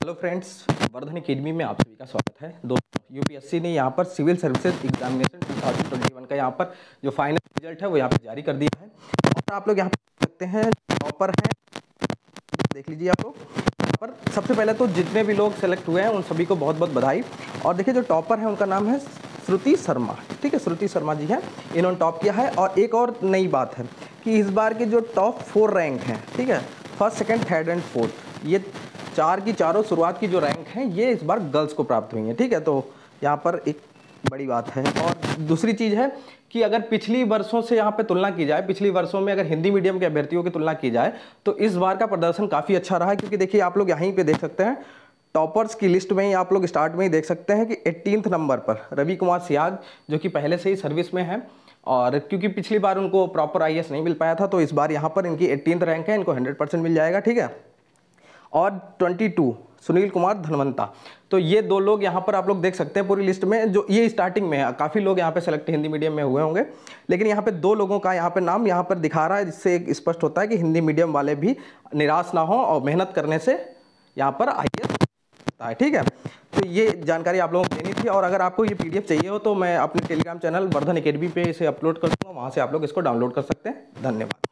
Hello friends, Vardhan academy में आप सभी का स्वागत है। दोस्तों यूपीएससी ने यहाँ पर सिविल सर्विसेज़ एग्जामिनेशन 2021 का यहाँ पर जो फाइनल रिज़ल्ट है, वो यहाँ पर जारी कर दिया है। और आप लोग यहाँ पर देख सकते हैं टॉपर हैं। देख लीजिए आप लोग। पर सबसे पहले तो जितने भी लोग सेलेक्ट हुए हैं, उन सभी को बहुत बहुत बधाई। और देखिए, जो टॉपर है, उनका नाम है श्रुति शर्मा। ठीक है, श्रुति शर्मा जी हैं। इन्होंने टॉप किया है। और एक और नई बात है कि इस बार के जो टॉप फोर रैंक हैं, ठीक है first second third and fourth ये चार की चारों शुरुआत की जो रैंक हैं, ये इस बार गर्ल्स को प्राप्त हुई हैं, ठीक है? तो यहाँ पर एक बड़ी बात है। और दूसरी चीज़ है कि अगर पिछली वर्षों से यहाँ पे तुलना की जाए, पिछली वर्षों में अगर हिंदी मीडियम के अभ्यर्थियों की तुलना की जाए तो इस बार का प्रदर्शन काफ़ी अच्छा रहा है, क्योंकि देखिए, आप लोग यहीं पे देख सकते हैं टॉपर्स की लिस्ट में ही आप लोग स्टार्ट में ही देख सकते हैं कि एट्टीन नंबर पर रवि कुमार सियाग, जो कि पहले से ही सर्विस में है, और क्योंकि पिछली बार उनको प्रॉपर आई नहीं मिल पाया था तो इस बार यहाँ पर इनकी एट्टीन रैंक है, इनको हंड्रेड मिल जाएगा, ठीक है? और 22 सुनील कुमार धनवंता। तो ये दो लोग यहाँ पर आप लोग देख सकते हैं पूरी लिस्ट में, जो ये स्टार्टिंग में है। काफ़ी लोग यहाँ पे सेलेक्ट हिंदी मीडियम में हुए होंगे। लेकिन यहाँ पे दो लोगों का यहाँ पे नाम यहाँ पर दिखा रहा है, जिससे एक स्पष्ट होता है कि हिंदी मीडियम वाले भी निराश ना हो और मेहनत करने से यहाँ पर आई होता है ठीक है? तो ये जानकारी आप लोगों को देनी थी। और अगर आपको ये पीडीएफ चाहिए हो तो मैं अपने टेलीग्राम चैनल वर्धन अकेडमी पर इसे अपलोड कर दूँगा। वहाँ से आप लोग इसको डाउनलोड कर सकते हैं। धन्यवाद।